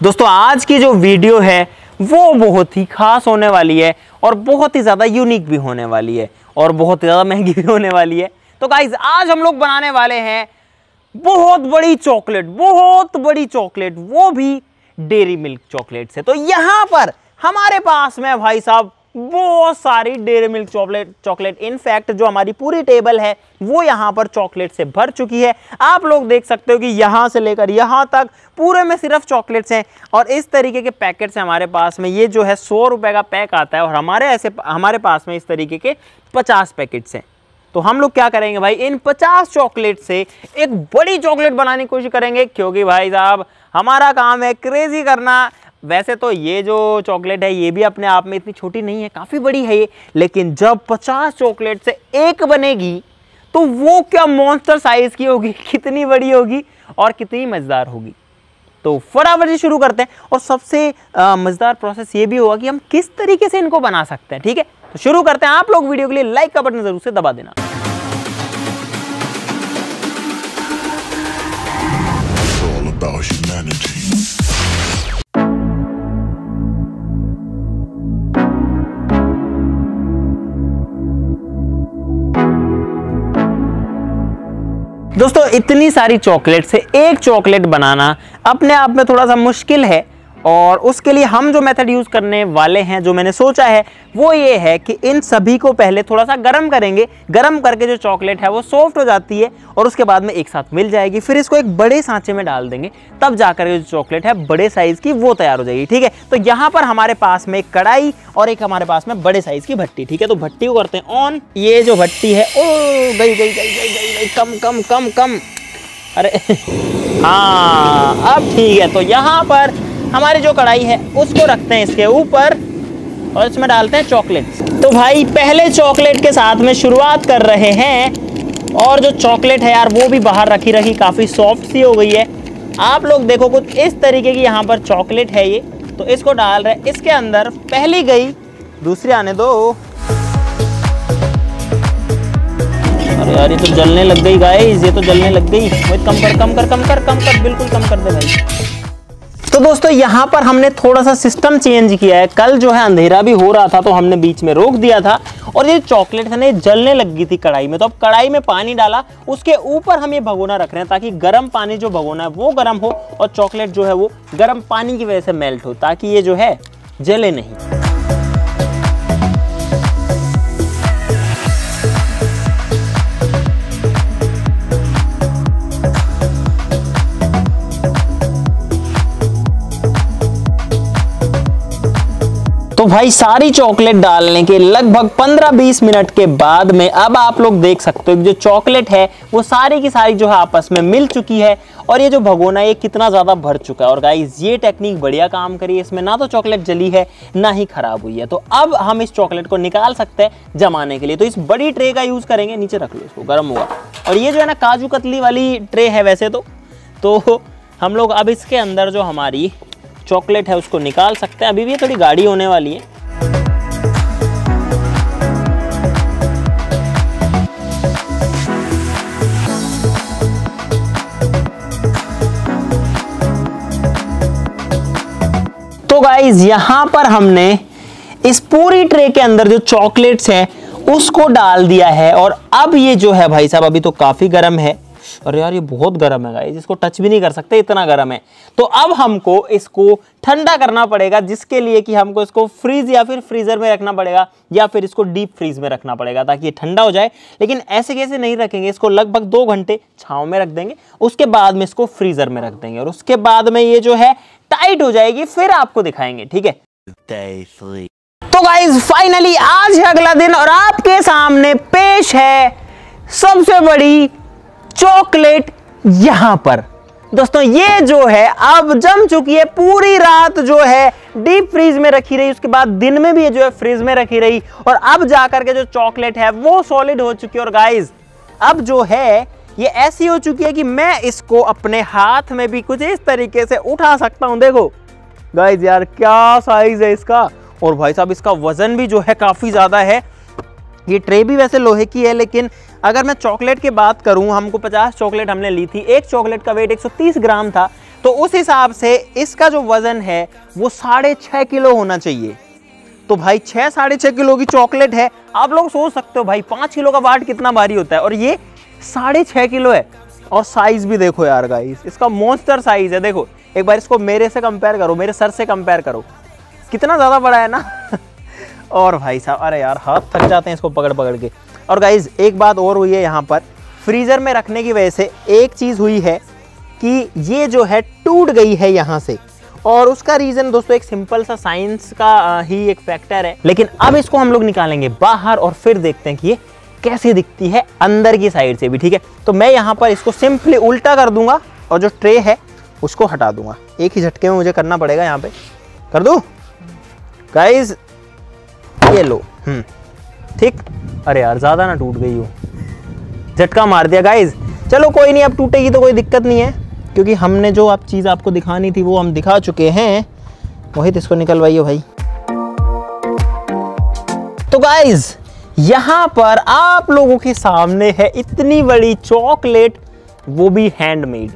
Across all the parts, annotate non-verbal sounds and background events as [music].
दोस्तों, आज की जो वीडियो है, वो बहुत ही खास होने वाली है और बहुत ही ज़्यादा यूनिक भी होने वाली है और बहुत ज़्यादा महँगी भी होने वाली है। तो गाइज़ आज हम लोग बनाने वाले हैं बहुत बड़ी चॉकलेट बहुत बड़ी चॉकलेट वो भी डेरी मिल्क चॉकलेट से। तो यहाँ पर हमारे पास में भाई साहब बहुत सारी Dairy Milk chocolate chocolate in fact जो हमारी पूरी टेबल है, वो यहाँ पर चॉकलेट से भर चुकी है। आप लोग देख सकते हो कि यहाँ से लेकर यहाँ तक पूरे में सिर्फ़ चॉकलेट्स हैं। और इस तरीके के पैकेट्स हैं हमारे पास में। ये जो है सौ रुपये का पैक आता है और हमारे ऐसे, हमारे पास में इस तरीके के पचास पैकेट्स हैं। तो हम लोग क्या करेंगे भाई? इन 50 चॉकलेट से एक बड़ी चॉकलेट बनाने की कोशिश करेंगे। क्योंकि भाई साहब, हमारा काम है क्रेजी करना। वैसे तो ये जो चॉकलेट है, ये भी अपने आप में इतनी छोटी नहीं है, काफ़ी बड़ी है ये। लेकिन जब 50 चॉकलेट से एक बनेगी तो वो क्या मॉन्स्टर साइज़ की होगी? [laughs] कितनी बड़ी होगी और कितनी मज़ेदार होगी? तो फटाफट से शुरू करते हैं और सबसे मज़ेदार प्रोसेस ये भी होगा कि हम किस तरीके से इनको बना सकते हैं, ठीक है? तो शुरू करते हैं आप लोग वीडियो के लिए लाइक का बटन ज़रूर से दबा देना। इतनी सारी चॉकलेट से एक चॉकलेट बनाना अपने आप में थोड़ा सा मुश्किल है और उसके लिए हम जो मेथड यूज़ करने वाले हैं, जो मैंने सोचा है, वो ये है कि इन सभी को पहले थोड़ा सा गर्म करेंगे। गर्म करके जो चॉकलेट है, वो सॉफ्ट हो जाती है और उसके बाद में एक साथ मिल जाएगी। फिर इसको एक बड़े सांचे में डाल देंगे। तब जाकर जो चॉकलेट है, बड़े साइज़ की, वो तैयार हो जाएगी, ठीक है? तो यहाँ पर हमारे पास में कढ़ाई और एक हमारे पास में बड़े साइज़ की भट्टी, ठीक है? तो भट्टी को करते हैं ऑन ये जो भट्टी है, ओ, गई गई गई गई गई गई, कम कम कम कम। अरे [laughs] हाँ अब ठीक है। तो यहाँ पर हमारी जो कढ़ाई है, उसको रखते हैं इसके ऊपर और इसमें डालते हैं चॉकलेट। तो भाई, पहले चॉकलेट के साथ में शुरुआत कर रहे हैं और जो चॉकलेट है यार, वो भी बाहर रखी रखी काफ़ी सॉफ्ट सी हो गई है। आप लोग देखो कुछ इस तरीके की यहाँ पर चॉकलेट है ये। तो इसको डाल रहे हैं। इसके अंदर पहली गई, दूसरी आने दो। अरे यार, ये तो जलने लग गई गाइस ये तो जलने लग गई। कम कर कम कर कम कर कम कर, बिल्कुल कम कर दे भाई। तो दोस्तों, यहाँ पर हमने थोड़ा सा सिस्टम चेंज किया है। कल जो है अंधेरा भी हो रहा था तो हमने बीच में रोक दिया था और ये चॉकलेट था ना, ये जलने लग गई थी कढ़ाई में। तो अब कढ़ाई में पानी डाला, उसके ऊपर हम ये भगोना रख रहे हैं ताकि गर्म पानी जो भगोना है, वो गर्म हो और चॉकलेट जो है वो गर्म पानी की वजह से मेल्ट हो, ताकि ये जो है, जले नहीं। तो भाई सारी चॉकलेट डालने के लगभग 15-20 मिनट के बाद में अब आप लोग देख सकते हो जो चॉकलेट है, वो सारी की सारी जो है आपस में मिल चुकी है और ये जो भगोना ये कितना ज़्यादा भर चुका है। और गाइज़ ये टेक्निक बढ़िया काम करी है, इसमें ना तो चॉकलेट जली है, ना ही खराब हुई है। तो अब हम इस चॉकलेट को निकाल सकते हैं जमाने के लिए। तो इस बड़ी ट्रे का यूज़ करेंगे, नीचे रख लो इसको, गर्म हुआ और ये जो है ना, काजू कतली वाली ट्रे है वैसे तो। तो हम लोग अब इसके अंदर जो हमारी चॉकलेट है, उसको निकाल सकते हैं। अभी भी थोड़ी गाढ़ी होने वाली है। तो गाइज़ यहाँ पर हमने इस पूरी ट्रे के अंदर जो चॉकलेट्स है, उसको डाल दिया है। और अब ये जो है भाई साहब, अभी तो काफ़ी गर्म है। और यार ये बहुत गर्म है गाइस इसको टच भी नहीं कर सकते, इतना गर्म है। तो अब हमको इसको ठंडा करना पड़ेगा, जिसके लिए कि हमको इसको फ्रीज या फिर फ्रीजर में रखना पड़ेगा, या फिर इसको डीप फ्रीज में रखना पड़ेगा, ताकि ये ठंडा हो जाए। लेकिन ऐसे कैसे नहीं रखेंगे, इसको लगभग दो घंटे छाँव में रख देंगे, उसके बाद में इसको फ्रीजर में रख देंगे, और उसके बाद में ये जो है टाइट हो जाएगी, फिर आपको दिखाएँगे, ठीक है? तो गाइज़ फाइनली आज है अगला दिन, और आपके सामने पेश है सबसे बड़ी चॉकलेट यहाँ पर। दोस्तों, ये जो है, अब जम चुकी है, पूरी रात जो है, डीप फ्रीज में रखी रही, उसके बाद दिन में भी जो है फ्रीज में रखी रही, और अब जाकर के जो चॉकलेट है, वो सॉलिड हो चुकी है। और गाइज़ अब जो है, ये ऐसी हो चुकी है कि मैं इसको अपने हाथ में भी कुछ इस तरीके से उठा सकता हूँ। देखो गाइज़ यार, क्या साइज़ है इसका? और भाई साहब, इसका वज़न भी जो है काफ़ी ज़्यादा है। ये ट्रे भी वैसे लोहे की है, लेकिन अगर मैं चॉकलेट की बात करूँ, हमको 50 चॉकलेट हमने ली थी, एक चॉकलेट का वेट 130 ग्राम था तो उस हिसाब से इसका जो वज़न है, वो साढ़े छः किलो होना चाहिए। तो भाई छः साढ़े छः किलो की चॉकलेट है, आप लोग सोच सकते हो भाई, पाँच किलो का वाट कितना भारी होता है, और ये साढ़े छः किलो है। और साइज़ भी देखो यार गाइस इसका मॉन्स्टर साइज़ है, देखो, एक बार इसको मेरे से कंपेयर करो, मेरे सर से कंपेयर करो। कितना ज़्यादा बड़ा है ना? [laughs] और भाई साहब, अरे यार, हाथ थक जाते हैं इसको पकड़ पकड़ के। और गाइज़ एक बात और हुई है यहाँ पर। फ्रीज़र में रखने की वजह से एक चीज़ हुई है कि ये जो है टूट गई है यहाँ से। और उसका रीज़न दोस्तों, एक सिंपल सा साइंस का ही एक फैक्टर है। लेकिन अब इसको हम लोग निकालेंगे बाहर और फिर देखते हैं कि ये कैसे दिखती है अंदर की साइड से भी, ठीक है? तो मैं यहाँ पर इसको सिंपली उल्टा कर दूँगा और जो ट्रे है, उसको हटा दूँगा। एक ही झटके में मुझे करना पड़ेगा यहाँ पे। कर दूँ? गाइज़ ये लो। हम्म। ठीक? अरे यार ज़्यादा ना टूट गई हो। झटका मार दिया गाइज़ चलो कोई नहीं अब टूटेगी तो कोई दिक्कत नहीं है। क्योंकि हमने जो आप चीज़ आपको दिखानी थी वो हम दिखा चुके हैं। मोहित इसको निकलवाइए भाई। तो गाइज़ यहाँ पर आप लोगों के सामने है इतनी बड़ी चॉकलेट वो भी हैंडमेड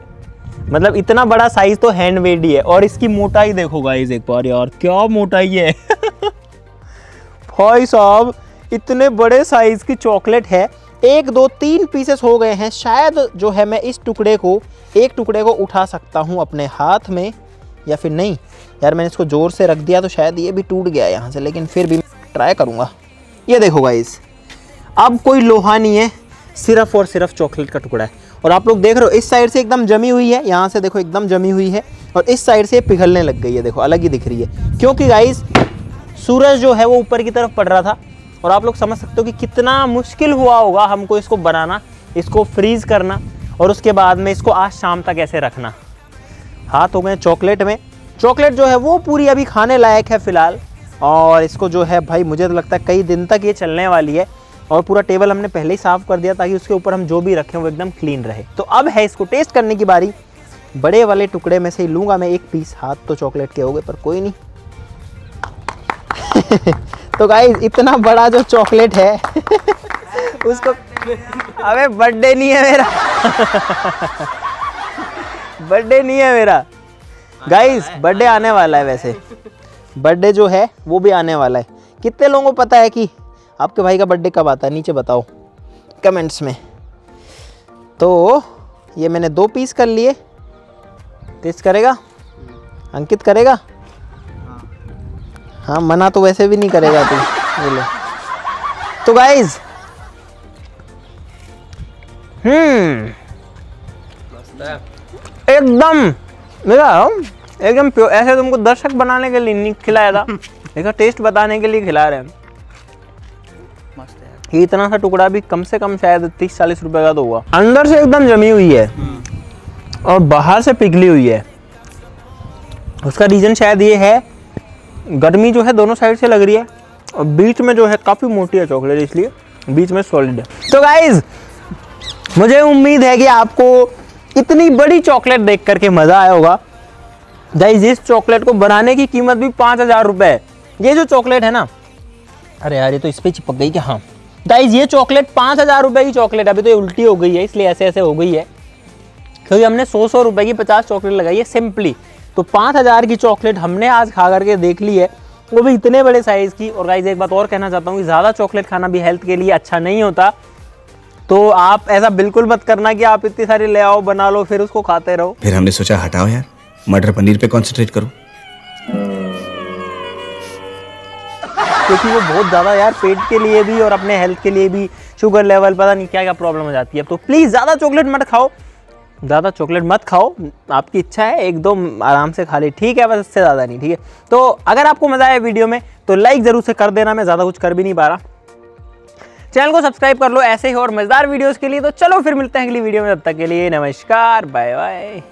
मतलब इतना बड़ा साइज़ तो हैंडमेड ही है। और इसकी मोटाई देखो गाइज़ एक बार यार क्या मोटाई है? [laughs] भाई साहब, इतने बड़े साइज़ की चॉकलेट है। एक, दो, तीन पीसेस हो गए हैं। शायद जो है मैं इस टुकड़े को, एक टुकड़े को उठा सकता हूँ अपने हाथ में, या फिर नहीं? यार, मैंने इसको ज़ोर से रख दिया तो शायद ये भी टूट गया यहाँ से, लेकिन फिर भी ट्राई करूँगा। ये देखो गाइस अब कोई लोहा नहीं है, सिर्फ़ और सिर्फ़ चॉकलेट का टुकड़ा है। और आप लोग देख रहे हो, इस साइड से एकदम जमी हुई है, यहाँ से देखो एकदम जमी हुई है, और इस साइड से पिघलने लग गई है। देखो, अलग ही दिख रही है। क्योंकि गाइस सूरज जो है वो ऊपर की तरफ़ पड़ रहा था और आप लोग समझ सकते हो कि कितना मुश्किल हुआ होगा हमको इसको बनाना, इसको फ्रीज़ करना और उसके बाद में इसको आज शाम तक ऐसे रखना। हाथ हो गए चॉकलेट में। चॉकलेट जो है वो पूरी अभी खाने लायक है फ़िलहाल और इसको जो है भाई मुझे तो लगता है कई दिन तक ये चलने वाली है और पूरा टेबल हमने पहले ही साफ़ कर दिया ताकि उसके ऊपर हम जो भी रखें वो एकदम क्लीन रहे। तो अब है इसको टेस्ट करने की बारी। बड़े वाले टुकड़े में से ही लूँगा मैं एक पीस हाथ तो चॉकलेट के हो गए, पर कोई नहीं। [laughs] तो गाइस इतना बड़ा जो चॉकलेट है, [laughs] उसको अबे बर्थडे नहीं है मेरा। [laughs] बर्थडे नहीं है मेरा। गाइस बर्थडे आने वाला है वैसे। बर्थडे जो है, वो भी आने वाला है। कितने लोगों को पता है कि आपके भाई का बर्थडे कब आता है? नीचे बताओ। कमेंट्स में। तो ये मैंने दो पीस कर लिए। टेस्ट करेगा? अंकित करेगा? हाँ मना तो वैसे भी नहीं करेगा तू। बोले तो गाइज़ हम्म। एकदम मेरा एकदम प्योर ऐसे तुमको दर्शक बनाने के लिए नहीं खिलाया था। [laughs] देखा टेस्ट बताने के लिए खिला रहे हैं। ये इतना सा टुकड़ा भी कम से कम शायद तीस चालीस रुपए का तो हुआ अंदर से एकदम जमी हुई है। और बाहर से पिघली हुई है। उसका रीज़न शायद ये है गर्मी जो है दोनों साइड से लग रही है और बीच में जो है काफ़ी मोटी है चॉकलेट, इसलिए बीच में सॉलिड है। तो गाइज़ मुझे उम्मीद है कि आपको इतनी बड़ी चॉकलेट देख करके मज़ा आया होगा। गाइज़ इस चॉकलेट को बनाने की कीमत भी पाँच हज़ार रुपये है। ये जो चॉकलेट है ना, अरे यार, ये तो इस पर चिपक गई कि हाँ। गाइज़ ये चॉकलेट पाँच हज़ार रुपये की चॉकलेट अभी तो ये उल्टी हो गई है, इसलिए ऐसे ऐसे हो गई है। क्योंकि हमने सौ सौ रुपये की पचास चॉकलेट लगाई है सिंपली तो पाँच हज़ार की चॉकलेट हमने आज खा करके देख ली है। वो भी इतने बड़े साइज़ की। और गाइज़ एक बात और कहना चाहता हूँ कि ज़्यादा चॉकलेट खाना भी हेल्थ के लिए अच्छा नहीं होता। तो आप ऐसा बिल्कुल मत करना कि आप इतनी सारी ले आओ बना लो फिर उसको खाते रहो। फिर हमने सोचा हटाओ यार मटर पनीर पे कॉन्सेंट्रेट करो। क्योंकि वो बहुत ज़्यादा यार पेट के लिए भी और अपने हेल्थ के लिए भी शुगर लेवल पता नहीं क्या क्या प्रॉब्लम हो जाती है। तो प्लीज़ ज़्यादा चॉकलेट मत खाओ। ज़्यादा चॉकलेट मत खाओ, आपकी इच्छा है, एक दो आराम से खा ली, ठीक है, बस इससे ज़्यादा नहीं, ठीक है। तो अगर आपको मज़ा आया वीडियो में तो लाइक ज़रूर से कर देना, मैं ज़्यादा कुछ कर भी नहीं पा रहा। चैनल को सब्सक्राइब कर लो, ऐसे ही और मज़ेदार वीडियोज़ के लिए। तो चलो फिर मिलते हैं अगली वीडियो में, तब तक के लिए नमस्कार बाय बाय